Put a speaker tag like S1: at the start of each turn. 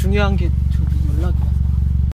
S1: 중요한 게 저기 연락이